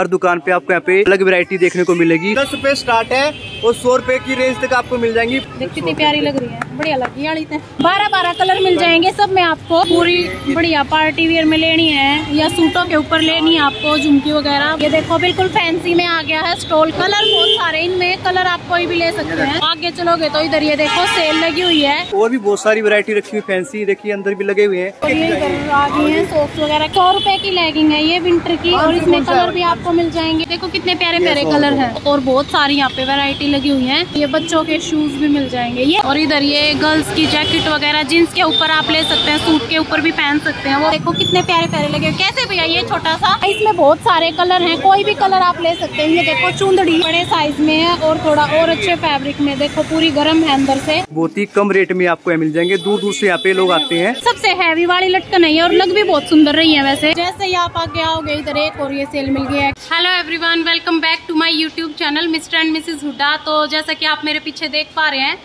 हर दुकान पे आपको यहाँ पे अलग वेरायटी देखने को मिलेगी। दस रूपए स्टार्ट है और सौ रूपए की रेंज तक आपको मिल जाएँगी। कितनी प्यारी लग रही है। बढ़िया लग रही है। बारह बारह कलर मिल जाएँगे सब में आपको। पूरी बढ़िया पार्टी वेयर में लेनी है या सूटों के ऊपर लेनी है आपको झुमकी वगैरह। ये देखो बिल्कुल फैंसी में आ गया है स्टॉल कलर बहुत सारे इनमें कलर आप कोई भी ले सकते हैं। आगे चलोगे तो इधर ये देखो सेल लगी हुई है। और भी बहुत सारी वैरायटी रखी हुई फैंसी देखिए अंदर भी लगे हुए हैं। और ये इधर आ गई है सॉक्स वगैरह। सौ रुपए की लेगिंग है ये विंटर की और इसमें कलर भी आपको मिल जाएँगे। देखो कितने प्यारे प्यारे कलर है। और बहुत सारी यहाँ पे वेरायटी लगी हुई है। ये बच्चों के शूज़ भी मिल जाएँगे ये। और इधर ये गर्ल्स की जैकेट वगैरह जींस के ऊपर आप ले सकते हैं सूट के ऊपर भी पहन सकते हैं वो। देखो कितने प्यारे प्यारे लगे कैसे भैया ये छोटा सा? इसमें बहुत सारे कलर हैं कोई भी कलर आप ले सकते हैं। ये देखो चुंदड़ी बड़े साइज़ में है और थोड़ा और अच्छे फैब्रिक में। देखो पूरी गर्म है अंदर से। बहुत ही कम रेट में आपको मिल जाएँगे। दूर दूर से यहाँ पे लोग आते हैं। सबसे हैवी वाली लटकन है और लग भी बहुत सुंदर रही है वैसे। जैसे ही आप आगे आओगे इधर एक और ये सेल मिल गया है। Hello everyone welcome back to my YouTube channel Mr and Mrs Hooda तो जैसा कि आप मेरे पीछे देख पा रहे हैं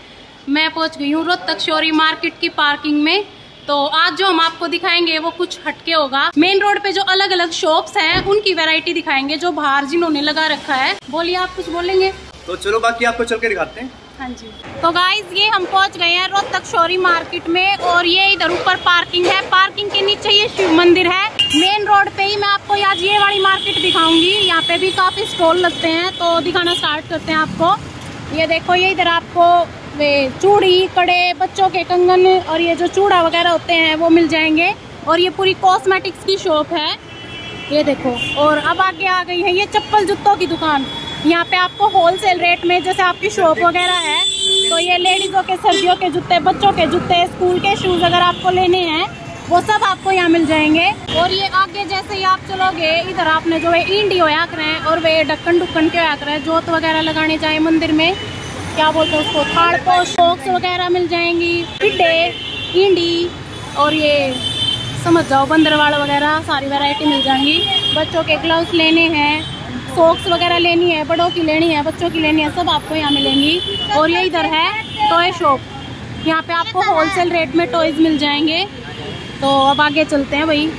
मैं पहुँच गई हूँ रोहतक शोरी मार्केट की पार्किंग में। तो आज जो हम आपको दिखाएँगे वो कुछ हटके होगा। मेन रोड पे जो अलग अलग शॉप्स हैं उनकी वैरायटी दिखाएँगे जो बाहर जिन्होंने लगा रखा है। बोलिए आप कुछ बोलेंगे? तो चलो बाकी आपको चल के दिखाते हैं। हाँ जी। तो गाइज़ ये हम पहुँच गए हैं रोहतक शोरी मार्केट में और ये इधर ऊपर पार्किंग है। पार्किंग के नीचे ये शिव मंदिर है। मेन रोड पे ही मैं आपको आज ये वाली मार्केट दिखाऊँगी। यहाँ पे भी काफ़ी स्टॉल लगते हैं तो दिखाना स्टार्ट करते हैं आपको। ये देखो ये इधर आपको वे चूड़ी, कड़े, बच्चों के कंगन और ये जो चूड़ा वगैरह होते हैं, वो मिल जाएँगे। और ये पूरी कॉस्मेटिक्स की शॉप है। ये देखो, और अब आगे आ गई है ये चप्पल जूतों की दुकान। यहाँ पे आपको होलसेल रेट में जैसे आपकी शॉप वगैरह है तो ये लेडीजों के, सर्दियों के जूते, बच्चों के जूते स्कूल के शूज़ अगर आपको लेने हैं, वो सब आपको यहाँ मिल जाएँगे। और ये आगे जैसे ही आप चलोगे, इधर आपने जो है इंडी होया करें और वे ढक्कन डुक्कन के होया करें जोत वगैरह लगाने जाए मंदिर में क्या बोलते हैं उसको थाड़ पोश शॉक्स वगैरह मिल जाएँगी पिड्डे इंडी और ये समझ जाओ, बंदरवाड़ वगैरह, सारी वैरायटी मिल जाएँगी। बच्चों के ग्लव्स लेने हैं सॉक्स वगैरह लेनी है, बड़ों की लेनी है, बच्चों की लेनी है, सब आपको यहाँ मिलेंगी। और ये इधर है टॉय शॉप यहाँ पे आपको होलसेल रेट में टॉयज मिल जाएँगे। तो अब आगे चलते हैं भाई।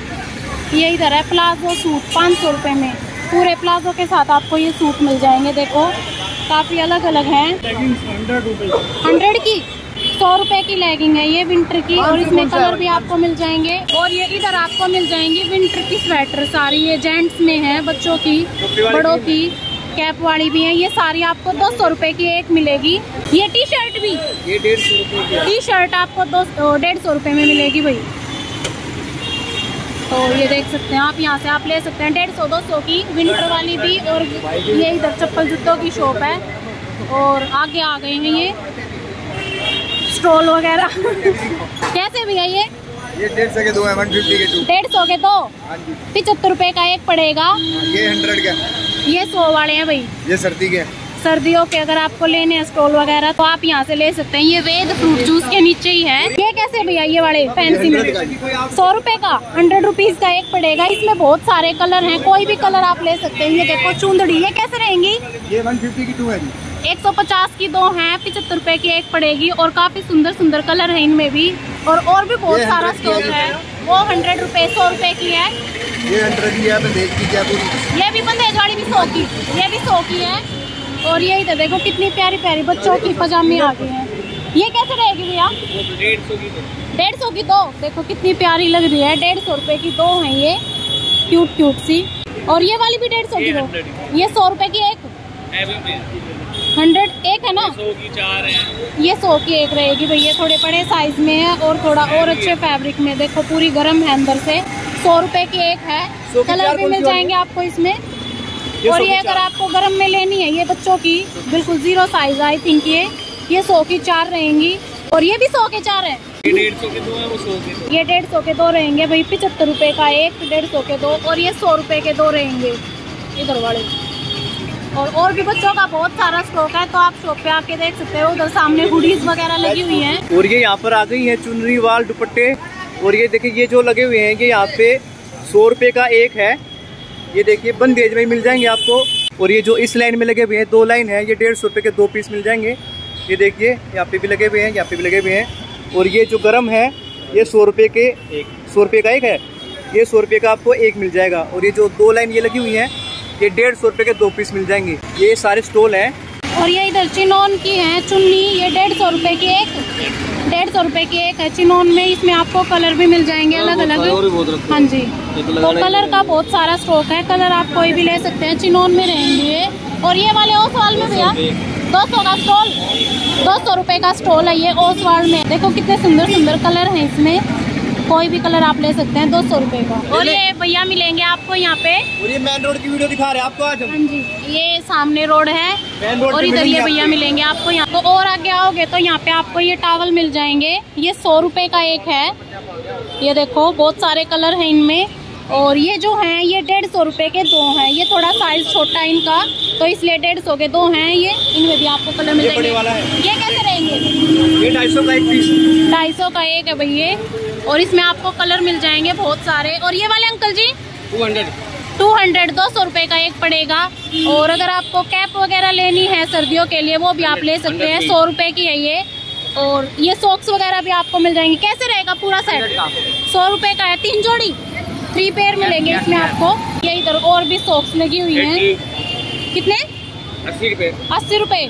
ये इधर है प्लाजो सूट पाँच सौ रुपये में। पूरे प्लाजो के साथ आपको ये सूट मिल जाएँगे, देखो। काफ़ी अलग अलग हैं हंड्रेड की? सौ रुपए की लेगिंग है ये विंटर की और इसमें कलर भी आपको मिल जाएँगे। और ये इधर आपको मिल जाएँगी विंटर की स्वेटर सारी ये जेंट्स में है बच्चों की बड़ों की कैप वाली भी है। ये सारी आपको दो सौ रुपए की एक मिलेगी। ये टी शर्ट भी। ये डेढ़ सौ टी शर्ट आपको दो डेढ़ सौ रुपए में मिलेगी भाई। तो ये देख सकते हैं आप यहाँ से आप ले सकते हैं। डेढ़ सौ दो सौ की विंटर वाली भी और ये इधर चप्पल जूतों की शॉप है। और आगे आ गए हैं ये स्टॉल वगैरह। कैसे भैया ये? ये डेढ़ सौ के दो है वन फिफ्टी के टू डेढ़ सौ के दो? हाँ रुपए का एक पड़ेगा। ये हंड्रेड के। ये सौ वाले हैं भाई। ये सर्दी के। सर्दियों के अगर आपको लेने हैं स्टॉल वगैरह तो आप यहाँ से ले सकते हैं। ये वेद फ्रूट जूस के नीचे ही है। ये कैसे भैया ये वाले फैंसी में? सौ रुपए का हंड्रेड रुपीज़ का एक पड़ेगा। इसमें बहुत सारे कलर हैं कोई भी कलर आप ले सकते हैं। ये देखो चुंदड़ी ये कैसे रहेंगी? ये वन फिफ्टी की टू है जी। 150 की दो हैं पिछहत्तर रुपए की एक पड़ेगी। और काफ़ी सुंदर सुंदर कलर है इनमें भी। और और भी बहुत सारा 100 स्टॉक है। वो हंड्रेड रुपए सौ रुपए की है। ये हंड्रेड की है देख की क्या पूरी। ये भी बंदेज वाली भी सौ की। ये भी सौ की है। और ये इधर देखो कितनी प्यारी प्यारी बच्चों की पजामे आ गए हैं। ये कैसे रहेगी भैया? डेढ़ सौ की दो। देखो कितनी प्यारी लग रही है। डेढ़ सौ रुपए की दो है ये। क्यूट क्यूट सी। और ये वाली भी डेढ़ सौ की दो। ये सौ रुपए की एक। हंड्रेड एक है ना? ये सौ की एक रहेगी भैया। थोड़े बड़े साइज़ में है और थोड़ा और अच्छे फैब्रिक में। देखो पूरी गर्म है अंदर से। सौ रुपए की एक है। कलर भी मिल जाएँगे आपको इसमें। और ये अगर आपको गर्म में लेनी है ये बच्चों की बिल्कुल ज़ीरो साइज़ आई थिंक ये ये सौ की चार रहेंगी। और ये भी सौ के चार है। डेढ़ सौ के दो है वो सौ के दो। ये डेढ़ सौ के दो रहेंगे भाई पिछहत्तर रुपए का एक डेढ़ सौ के दो और ये सौ रुपए के दो रहेंगे इधर वाले। और और भी बच्चों का बहुत सारा स्टॉक है तो आप शॉप पे आके देख सकते हो उधर सामने हुडीज वगैरह लगी हुई हैं। और ये यहाँ पर आ गई है चुनरी वाल दुपट्टे और ये देखिए ये जो लगे हुए हैं ये यहाँ पे सौ रुपए का एक है। ये देखिए बन बंदेज में मिल जाएँगे आपको। और ये जो इस लाइन में लगे हुए हैं दो लाइन है ये डेढ़ सौ रुपए के दो पीस मिल जाएँगे। ये देखिए यहाँ पे भी लगे हुए हैं यहाँ पे भी लगे हुए हैं। और ये जो गरम है ये सौ रुपये के एक। सौ रुपये का एक है? ये सौ रुपये का आपको एक मिल जाएगा। और ये जो दो लाइन ये लगी हुई है ये डेढ़ सौ रुपये के दो पीस मिल जाएँगे। ये सारे स्टॉल हैं। और ये इधर चिनोन की है चुन्नी ये डेढ़ सौ रुपये की एक। डेढ़ सौ रुपए की एक है चिनोन में इसमें आपको कलर भी मिल जाएँगे अलग अलग। हाँ जी। तो कलर का बहुत सारा स्टॉक है कलर आप कोई भी ले सकते हैं चिनोन में रहेंगे। और ये वाले ओसवाल में भैया दो सौ का स्टॉल दो सौ रुपए का स्टॉल है ये ओसवाल में। देखो कितने सुंदर सुंदर कलर हैं इसमें। कोई भी कलर आप ले सकते हैं दो सौ रुपए का। और ये भैया मिलेंगे आपको यहाँ पे। और ये मेन रोड की वीडियो दिखा रहे हैं आपको आज हाँ जी। ये सामने रोड है। और इधर ये भैया मिलेंगे आपको यहाँ तो और आगे आओगे तो यहाँ पे आपको ये टावल मिल जाएँगे। ये सौ रुपए का एक है। ये देखो बहुत सारे कलर हैं इनमें। और ये जो हैं ये डेढ़ सौ रुपए के दो हैं। ये थोड़ा साइज़ छोटा है इनका तो इसलिए डेढ़ सौ के दो हैं ये। इनमें भी आपको कलर मिल जाएँगे। ये कैसे रहेंगे? ये ढाई सौ का एक पीस ढाई सौ का एक है भैया। और इसमें आपको कलर मिल जाएँगे बहुत सारे। और ये वाले uncle ji? Two hundred two hundred दो सौ रुपये का एक पड़ेगा। और अगर आपको कैप वगैरह लेनी है सर्दियों के लिए वो भी आप ले सकते हैं। सौ रुपये की है ये। और ये सॉक्स वगैरह भी आपको मिल जाएँगे। कैसे रहेगा पूरा सेट सौ रुपये का है। तीन जोड़ी? थ्री पेयर मिलेंगे इसमें आपको। ये इधर और भी सॉक्स लगी हुई हैं। कितने? अस्सी रुपये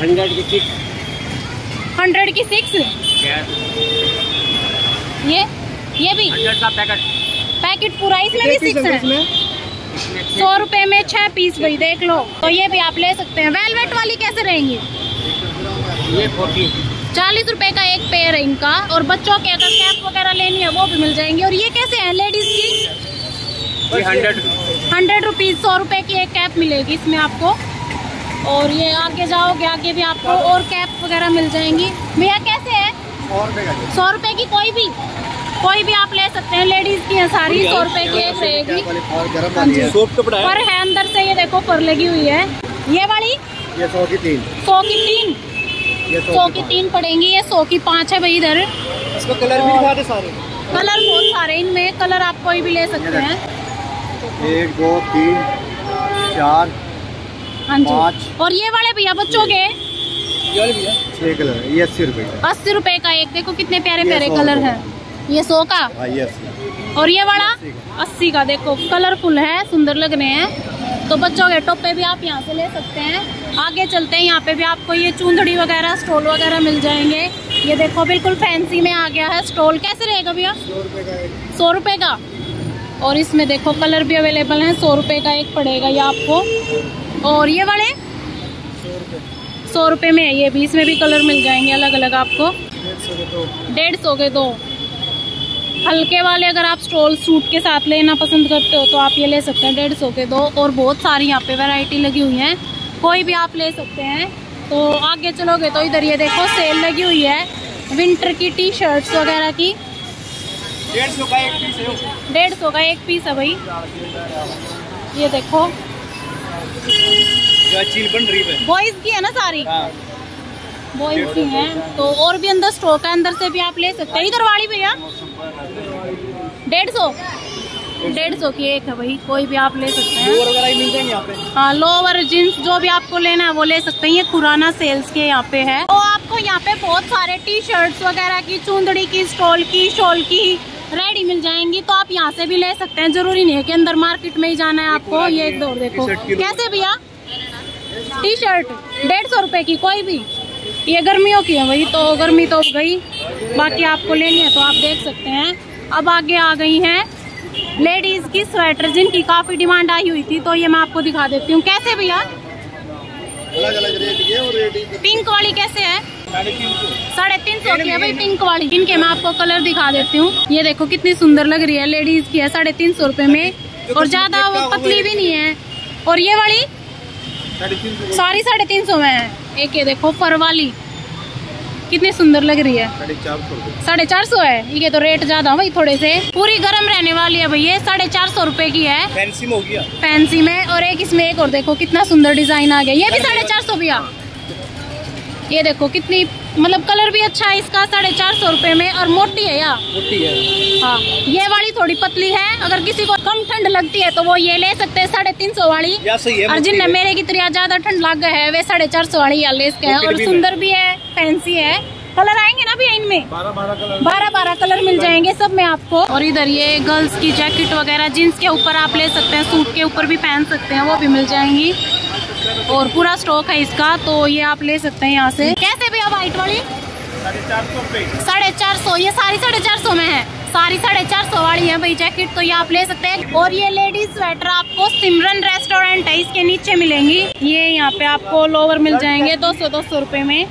हंड्रेड की सिक्स हंड्रेड की सिक्स ये? ये भी? हंड्रेड का पैकेट पैकेट पूरा इसमें भी सिक्स है। सौ रुपए में छह पीस भाई देख लो। तो ये भी आप ले सकते हैं। वेलवेट वाली कैसे रहेंगी? ये फोर्टी चालीस रुपए का एक पेयर है इनका और बच्चों के अगर कैप वगैरह लेनी है वो भी मिल जाएँगी। और ये कैसे है लेडीज़ की? हंड्रेड हंड्रेड रुपीज़ सौ रुपए की एक कैप मिलेगी इसमें आपको। और ये आगे जाओगे आगे भी आपको और कैप वगैरह मिल जाएँगी। भैया कैसे है? सौ रुपए की कोई भी? कोई भी आप ले सकते हैं। लेडीज़ की है सारी सौ रुपए की एक रहेगी। है। पर है अंदर से ये देखो पर लगी हुई है। ये वाली? ये सौ की तीन। सौ की तीन? सौ की तीन पड़ेंगी ये सौ की पाँच है भाई इधर। इसका कलर भी दिखा दे सारे। कलर बहुत सारे इनमें कलर आप कोई भी ले सकते हैं। एक दो तीन चार हाँ जी। और ये वाले भैया बच्चों के? छह कलर ये अस्सी रुपए का अस्सी रुपए का एक देखो कितने प्यारे प्यारे कलर। हैं। ये सौ का? हाँ और ये वाला? अस्सी का। देखो कलरफुल है सुंदर लग रहे हैं। तो बच्चों के टोपे भी आप यहाँ से ले सकते हैं। आगे चलते हैं यहाँ पे भी आपको ये चूंदड़ी वगैरह स्टॉल वगैरह मिल जाएँगे। ये देखो बिल्कुल फैंसी में आ गया है स्टॉल कैसे रहेगा भैया? सौ रुपए का और इसमें देखो कलर भी अवेलेबल है सौ रुपए का एक पड़ेगा ये आपको। और ये वाले? सौ रुपए। में है ये भी इसमें भी कलर मिल जाएँगे अलग अलग आपको डेढ़ सौ के दो। हल्के वाले अगर आप स्टॉल सूट के साथ लेना पसंद करते हो तो आप ये ले सकते हैं डेढ़ सौ के दो और बहुत सारी यहाँ पे वैरायटी लगी हुई है। कोई भी आप ले सकते हैं। तो आगे चलोगे तो इधर ये देखो सेल लगी हुई है। विंटर की टी शर्ट्स वगैरह की। डेढ़ सौ का एक पीस है। डेढ़ सौ का एक पीस है भाई। ये देखो। है। बॉयज़ की है ना सारी? हाँ। बॉयज़ की है। तो और भी अंदर स्टॉक है अंदर से भी आप ले सकते हैं। इधर वाली भैया। डेढ़ सौ। डेढ़ सौ की एक है भाई कोई भी आप ले सकते हैं। लोअर वगैरह ही मिल जाएँगे यहाँ पे? हाँ लोअर जींस जो भी आपको लेना है वो ले सकते हैं। ये खुराना सेल्स के यहाँ पे है। तो आपको यहाँ पे बहुत सारे टी शर्ट्स वगैरह की चूंदड़ी की स्टॉल की शॉल की रेडी मिल जाएँगी। तो आप यहाँ से भी ले सकते हैं। ज़रूरी नहीं है कि अंदर मार्केट में ही जाना है आपको। ये एक दौर देखो। कैसे भैया? टी शर्ट डेढ़ सौ रुपए की कोई भी। ये गर्मियों की है वही तो गर्मी तो गई। बाकी आपको लेनी है तो आप देख सकते हैं। अब आगे आ गई हैं। लेडीज़ की स्वेटर जिनकी काफ़ी डिमांड आई हुई थी तो ये मैं आपको दिखा देती हूँ। कैसे भैया? अलग अलग रेट के और रेट पिंक वाली कैसे है? साढ़े तीन सौ। की है भाई पिंक वाली। इनके मैं आपको कलर दिखा देती हूँ। ये देखो कितनी सुंदर लग रही है। लेडीज़ की है साढ़े तीन सौ रुपए में। और ज़्यादा वो पतली भी नहीं है। और ये वाली? सारी साढ़े तीन सौ में है। एक ये देखो फर वाली। कितनी सुंदर लग रही है? साढ़े चार सौ साढ़े चार सौ है? ये तो रेट ज़्यादा है भाई थोड़े से। पूरी गर्म रहने वाली है भैया साढ़े चार सौ रूपए की है। फैंसी में हो गया। फैंसी में और एक इसमें एक और देखो कितना सुंदर डिज़ाइन आ गया। ये भी साढ़े चार सौ भैया। ये देखो कितनी मतलब कलर भी अच्छा है इसका साढ़े चार सौ रुपए में और मोटी है यार। मोटी है। हाँ ये वाली थोड़ी पतली है अगर किसी को कम ठंड लगती है तो वो ये ले सकते हैं साढ़े तीन सौ वाली। या सही है और है। मेरे की तरह ज़्यादा ठंड लग है वे साढ़े चार सौ वाली या ले सकते हैं और सुंदर भी है फैंसी है। कलर आएँगे ना भैया इनमें? बारह बारह कलर। मिल जाएँगे सब में आपको। और इधर ये गर्ल्स की जैकेट वगैरह जीन्स के ऊपर आप ले सकते हैं सूट के ऊपर भी पहन सकते हैं वो भी मिल जाएँगी। और पूरा स्टॉक है इसका तो ये आप ले सकते हैं यहाँ से। कैसे भी भैया वाइट वाली? साढ़े चार सौ, ये सारी साढ़े चार सौ में है। सारी साढ़े चार सौ वाली है भाई जैकेट तो ये आप ले सकते हैं। और ये लेडीज़ स्वेटर आपको सिमरन रेस्टोरेंट है, इसके नीचे मिलेंगी। ये यहाँ पे आपको लोवर मिल जाएँगे दो सौ दो सौ रुपए में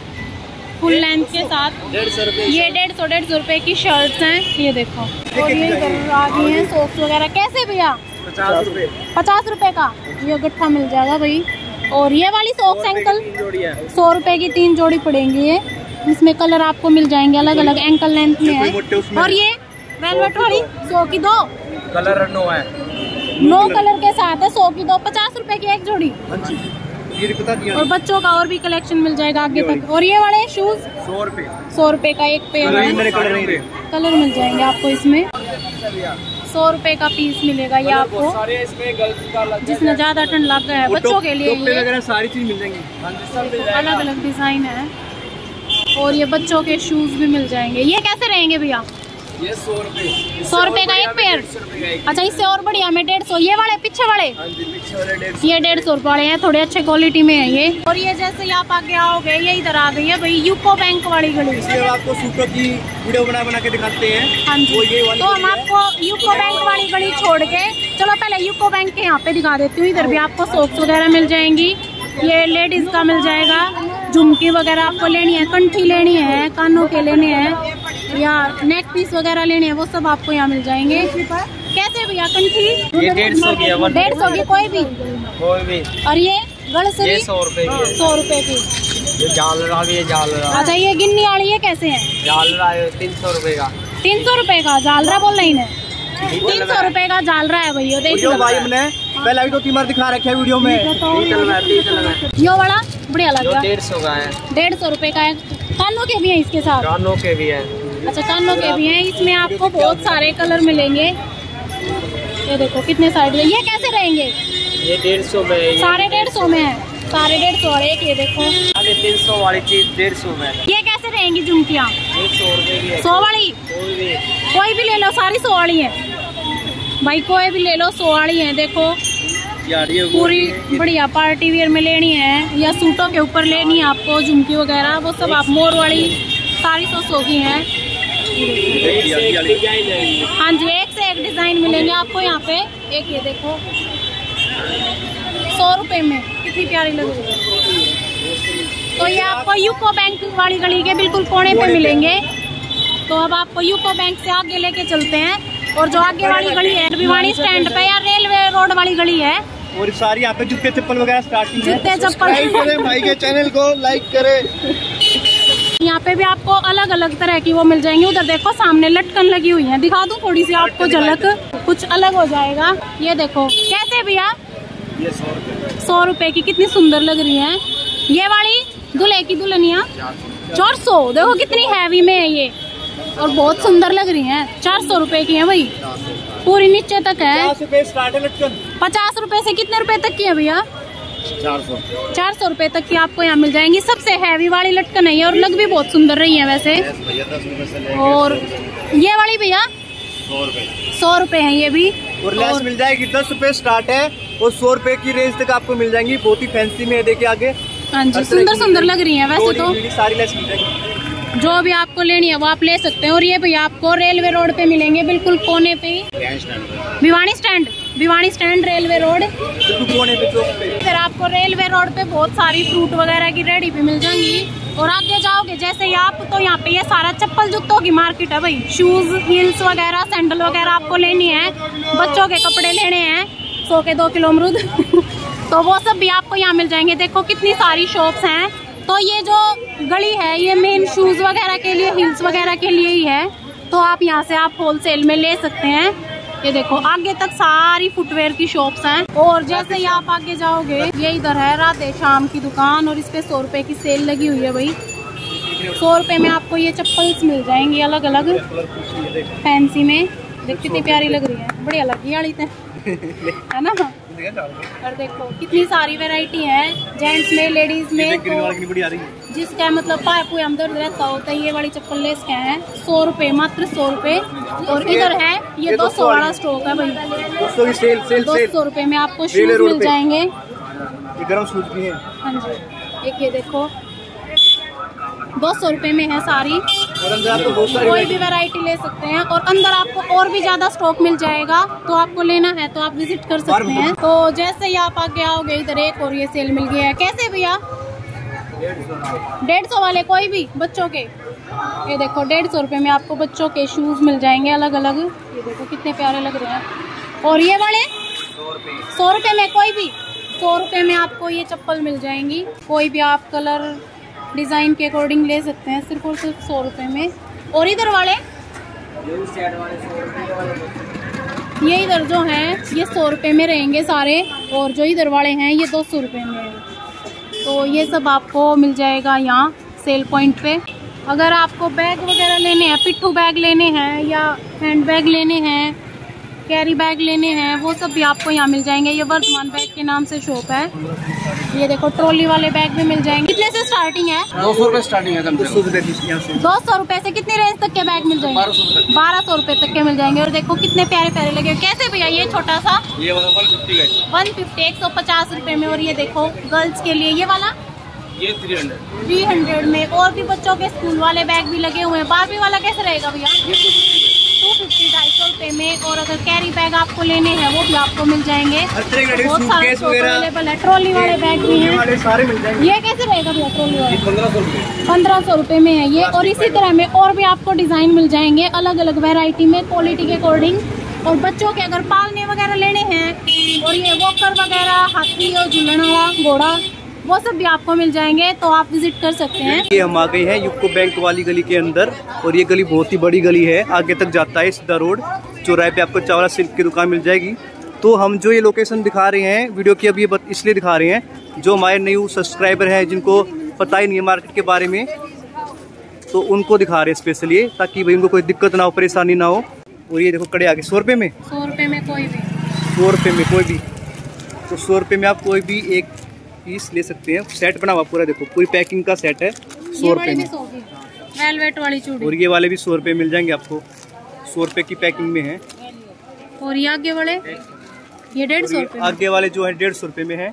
फुल लेंथ के साथ। ये डेढ़ सौ डेढ़ सौ रुपए की शर्ट्स हैं, ये देखो। और ये आ गई हैं सॉक्स वगैरह। कैसे भैया? रुपये पचास रुपए का? ये गट्ठा मिल जाएगा भाई। और ये वाली सॉक्स है। सौ रुपए की तीन जोड़ी पड़ेंगी ये। इसमें कलर आपको मिल जाएँगे अलग अलग एंकल लेंथ में है। और ये वेलवेट वाली सौ की दो। कलर नो है। नो कलर के साथ है सौ की दो पचास रुपए की एक जोड़ी। हाँ और बच्चों का और भी कलेक्शन मिल जाएगा आगे तक। और ये वाले शूज़ सौ रुपए। सौ रुपए का एक पेयर है। कलर मिल जाएँगे आपको इसमें। सौ रुपए का पीस मिलेगा ये आपको। जिसने ज़्यादा ठंड लग गया है बच्चों के लिए सारी चीज़ मिल जाएँगी। हाँ अलग अलग डिज़ाइन है। और ये बच्चों के शूज़ भी मिल जाएँगे। ये कैसे रहेंगे भैया? ये सौ रुपये सौ रुपए का एक पेयर अच्छा इससे और बढ़िया में डेढ़ सौ। ये वाले पीछे वाले? हाँ ये डेढ़ सौ रुपए वाले हैं थोड़े अच्छे क्वालिटी में है ये। और ये जैसे आप आगे आओगे ये इधर आ गई है भाई यूको बैंक वाली गली। आपको की वीडियो बना बना के दिखाते हैं। हाँ जी। तो हम आपको यूको बैंक वाली गली छोड़ के चलो पहले यूको बैंक के यहाँ पे दिखा देती हूँ। इधर भी आपको सॉक्स वगैरह मिल जाएँगी। ये लेडीज़ का मिल जाएगा। झुमकी वगैरह आपको लेनी है कंठी लेनी है कानों के लेने हैं। या नेक पीस वगैरह लेने हैं वो सब आपको यहाँ मिल जाएँगे। कैसे भैया कंठी? डेढ़ सौ की डेढ़ सौ की कोई भी? कोई भी। और ये गड़सरी सौ रुपये की सौ रुपए की। ये झालरा भी है झालरा अच्छा ये गिन्नी वाली ये कैसे है? झालरा है तीन सौ रुपये का। तीन सौ रुपए का जालरा बोल रही है? तीन सौ रुपए का जालरा है भैया देखिए भाई हमने पहले भी दो तीन बार दिखा रखे है वीडियो में। में यो वाला बढ़िया लग रहा है डेढ़ सौ का है। डेढ़ सौ रुपए का है। कानों के भी है इसके साथ? कानों के भी है। अच्छा कानों के भी हैं। इसमें आपको बहुत सारे कलर मिलेंगे। ये देखो कितने सारे ये कैसे रहेंगे? ये डेढ़ सौ में है सारे डेढ़ सौ में है। सारे डेढ़ सौ और एक ये देखो। तीन सौ वाली चीज़ डेढ़ सौ में ये कैसे रहेंगी झुमकियाँ? सौ वाली? कोई भी। ले लो सारी सौ वाली है। भाई कोई भी ले लो सौ वाली है देखो। पूरी बढ़िया पार्टी वेयर में लेनी है या सूटों के ऊपर लेनी है आपको झुमकी वगैरह वो सब आप मोर वाली सारी सौ सौ की हैं। है जी एक से एक डिज़ाइन मिलेंगे आपको यहाँ पे। एक ये देखो। सौ रुपए में कितनी प्यारी लग रही है। तो ये आपको यूको बैंक वाली गली के बिल्कुल कोने पे मिलेंगे। तो अब आपको यूको बैंक से आगे लेके चलते हैं। और जो आगे वाली गली है भिवानी स्टैंड पे या रेलवे रोड वाली गली है। और सारी यहाँ पे जूते चप्पल वगैरह स्टार्टिंग जूते चप्पल। भाई के चैनल को लाइक करें। यहाँ पे भी आपको अलग अलग तरह की वो मिल जाएँगी। उधर देखो सामने लटकन लगी हुई है। दिखा दूँ थोड़ी सी आपको झलक? कुछ अलग हो जाएगा। ये देखो कैसे भैया? सौ रुपए की कितनी सुंदर लग रही है। ये वाली दूल्हे की दुल्हनिया? चार सौ। देखो कितनी हैवी में है ये। और बहुत सुंदर लग रही है। चार सौ रुपए की है भाई पूरी नीचे तक है। पचास रुपए से कितने रुपए तक की है भैया? चार सौ। चार सौ रुपए तक की आपको यहाँ मिल जाएँगी। सबसे हैवी वाली लटकन है और लग भी बहुत सुंदर रही है वैसे। और ये वाली भैया सौ रुपये सौ रुपए है ये भी। और लेस और- मिल जाएगी दस रुपए स्टार्ट है और सौ रुपए की रेंज तक आपको मिल जाएँगी। बहुत ही फैंसी में है देखिए आगे। हाँ जी सुंदर सुंदर लग रही है वैसे तो। सारी लेस मिल जाएगी। जो भी आपको लेनी है वो आप ले सकते हैं। और ये भैया आपको रेलवे रोड पे मिलेंगे बिल्कुल कोने पे ही। Bhiwani stand Bhiwani stand railway road. फिर आपको रेलवे रोड पे बहुत सारी फ्रूट वगैरह की रेडी भी मिल जाएँगी। और आगे जाओगे जैसे ही आप तो यहाँ पे ये सारा चप्पल जूतों की मार्केट है भाई। शूज़ हील्स वगैरह सैंडल वगैरह आपको लेनी है। बच्चों के कपड़े लेने हैं। सौ के दो किलो अमरूद। तो वो सब भी आपको यहाँ मिल जाएँगे। देखो कितनी सारी शॉप्स हैं। तो ये जो गली है ये मेन शूज़ वगैरह के लिए हील्स वगैरह के लिए ही है। तो आप यहाँ से आप होलसेल में ले सकते हैं। ये देखो आगे तक सारी फुटवेयर की शॉप्स हैं। और जैसे ही आप आगे जाओगे ये इधर है राधे शाम की दुकान और इस पे सौ रुपए की सेल लगी हुई है भाई। सौ रुपए में आपको ये चप्पल्स मिल जाएँगी अलग अलग फैंसी में। देख कितनी प्यारी लग रही है। बढ़िया लगी वाली तो है ना? और देखो कितनी सारी वैरायटी है। जेंट्स में लेडीज़ में तो बड़ी है। जिसका मतलब पाए पुए हम दर्द रहता हो तो ये वाली चप्पल ले इसके हैं? सौ रुपए मात्र सौ रुपए। और इधर है ये दो सौ वाला स्टॉक है भाई। सेल सेल दो सौ रुपए में आपको शूज़ मिल। जाएँगे। ये गर्म सूज भी है। हाँ जी। एक ये देखो। दो सौ रुपए में है सारी। सारी कोई भी वैरायटी ले सकते हैं और अंदर आपको और भी ज़्यादा स्टॉक मिल जाएगा तो आपको लेना है तो आप विज़िट कर सकते हैं। तो जैसे ही आप आगे आओगे इधर एक और ये सेल मिल गया है। कैसे भैया? डेढ़ सौ वाले कोई भी बच्चों के। ये देखो, डेढ़ सौ रुपये में आपको बच्चों के शूज़ मिल जाएँगे अलग अलग ये देखो, कितने प्यारे लग रहे हैं। और ये वाले? सौ रुपये में कोई भी। सौ रुपये में आपको ये चप्पल मिल जाएँगी। कोई भी आप कलर डिज़ाइन के अकॉर्डिंग ले सकते हैं, सिर्फ़ और सिर्फ़ सौ रुपये में। और इधर वाले? ये इधर जो हैं, ये सौ रुपये में रहेंगे सारे। और जो इधर वाले हैं, ये दो सौ रुपये में तो ये सब आपको मिल जाएगा यहाँ, सेल पॉइंट पे। अगर आपको बैग वगैरह लेने हैं पिट्ठू बैग लेने हैं या हैंड बैग लेने हैं कैरी बैग लेने हैं वो सब भी आपको यहाँ मिल जाएँगे। ये वर्धमान बैग के नाम से शॉप है। ये देखो ट्रॉली वाले बैग भी मिल जाएँगे। कितने से स्टार्टिंग है? दो सौ रुपए स्टार्टिंग है दो सौ रुपए से? कितनी रेंज तक के बैग मिल जाएँगे? बारह सौ रुपए तक। के मिल जाएँगे। और देखो कितने प्यारे प्यारे लगे। कैसे भैया ये छोटा सा? ये वन फिफ्टी का। वन फिफ्टी एक सौ पचास रुपए में। और ये देखो गर्ल्स के लिए। ये वाला? ये थ्री हंड्रेड थ्री हंड्रेड में। और भी बच्चों के स्कूल वाले बैग भी लगे हुए हैं। बारहवीं वाला कैसे रहेगा भैया? टू फिफ्टी ढाई सौ रुपए में। और अगर कैरी बैग आपको लेने हैं वो भी आपको मिल जाएँगे। बहुत सारे अवेलेबल है। ट्रॉली वाले बैग भी हैं। ये कैसे रहेगा भैया ट्रॉली वाले? पंद्रह सौ रुपए। में है ये। और इसी तरह में और भी आपको डिज़ाइन मिल जाएँगे अलग अलग वैरायटी में क्वालिटी के अकॉर्डिंग और बच्चों के अगर पालने वगैरह लेने हैं और ये वॉकर वगैरह हाथी और झूलने वाला घोड़ा वो सब भी आपको मिल जाएँगे तो आप विज़िट कर सकते हैं। ये हम आ गए हैं यूको बैंक वाली गली के अंदर और ये गली बहुत ही बड़ी गली है। आगे तक जाता है सीधा रोड चौराहे पे आपको चावला सिल्क की दुकान मिल जाएगी। तो हम जो ये लोकेशन दिखा रहे हैं वीडियो की अब ये इसलिए दिखा रहे हैं जो हमारे न्यू सब्सक्राइबर हैं जिनको पता ही नहीं है मार्केट के बारे में तो उनको दिखा रहे हैं स्पेशली ताकि भाई उनको कोई दिक्कत ना हो परेशानी ना हो। और ये देखो कड़े आगे सौ रुपये में? सौ रुपये में कोई भी। सौ रुपये में कोई भी। तो सौ रुपये में आप कोई भी एक पीस ले सकते हैं। सेट बना हुआ पूरा देखो पूरी पैकिंग का सेट है सौ रुपये में। की वेलवेट वाली और ये वाले भी सौ रुपये मिल जाएँगे आपको। सौ रुपये की पैकिंग में है। और ये आगे वाले? ये डेढ़ सौ आगे वाले जो है डेढ़ सौ रुपये में है।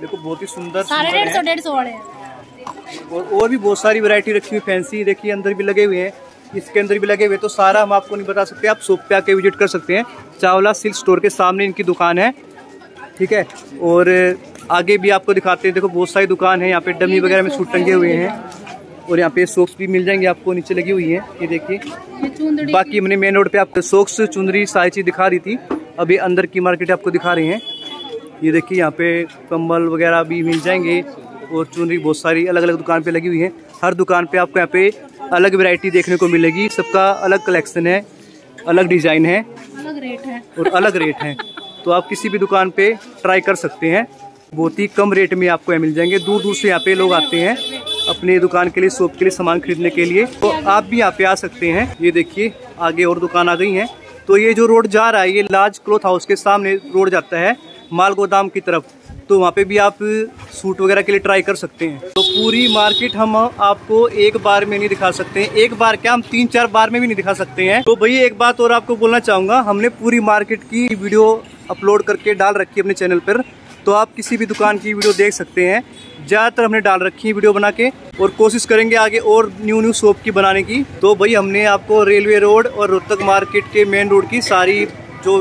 देखो बहुत ही सुंदर सारे डेढ़ सौ डेढ़ सौ वाले और और भी बहुत सारी वैरायटी रखी हुई फैंसी देखिए अंदर भी लगे हुए हैं। इसके अंदर भी लगे हुए तो सारा हम आपको नहीं बता सकते आप शॉप पे आके विज़िट कर सकते हैं। चावला सिल्क स्टोर के सामने इनकी दुकान है। ठीक है? और आगे भी आपको दिखाते हैं देखो बहुत सारी दुकान है यहाँ पे डमी वगैरह में सूट टंगे हुए हैं। और यहाँ पे सोक्स भी मिल जाएँगे आपको नीचे लगी हुई है ये देखिए। बाकी हमने मेन रोड पे आपको सोक्स चुंदरी सारी चीज़ दिखा रही थी। अभी अंदर की मार्केट आपको दिखा रहे हैं। ये देखिए यहाँ पे कंबल वगैरह भी मिल जाएँगे और चुनरी बहुत सारी अलग अलग दुकान पे लगी हुई है। हर दुकान पे आपको यहाँ पे अलग वैरायटी देखने को मिलेगी। सबका अलग कलेक्शन है अलग डिज़ाइन है अलग रेट है। और अलग रेट है। तो आप किसी भी दुकान पे ट्राई कर सकते हैं। बहुत ही कम रेट में आपको यहाँ मिल जाएँगे। दूर दूर से यहाँ पे लोग आते हैं अपने दुकान के लिए, शॉप के लिए, सामान खरीदने के लिए। तो आप भी यहाँ पे आ सकते हैं। ये देखिए, आगे और दुकान आ गई हैं। तो ये जो रोड जा रहा है, ये लार्ज क्लॉथ हाउस के सामने रोड जाता है, माल गोदाम की तरफ़। तो वहाँ पे भी आप सूट वगैरह के लिए ट्राई कर सकते हैं। तो पूरी मार्केट हम आपको एक बार में नहीं दिखा सकते हैं। एक बार क्या, हम तीन चार बार में भी नहीं दिखा सकते हैं। तो भैया, एक बात और आपको बोलना चाहूँगा। हमने पूरी मार्केट की वीडियो अपलोड करके डाल रखी है अपने चैनल पर। तो आप किसी भी दुकान की वीडियो देख सकते हैं। ज़्यादातर हमने डाल रखी है वीडियो बना के और कोशिश करेंगे आगे और न्यू न्यू शॉप की बनाने की। तो भाई, हमने आपको रेलवे रोड और रोहतक मार्केट के मेन रोड की सारी जो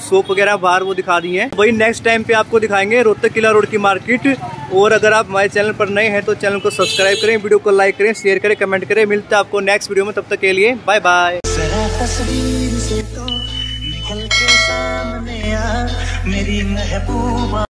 शॉप वगैरह, बाहर वो दिखा दी हैं। वही नेक्स्ट टाइम पे आपको दिखाएँगे रोहतक किला रोड की मार्केट। और अगर आप हमारे चैनल पर नए हैं तो चैनल को सब्सक्राइब करें, वीडियो को लाइक करें शेयर करें कमेंट करें। मिलता है आपको नेक्स्ट वीडियो में, तब तक के लिए बाय बाय तो मेरी महबूबा